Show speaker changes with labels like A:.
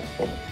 A: performance.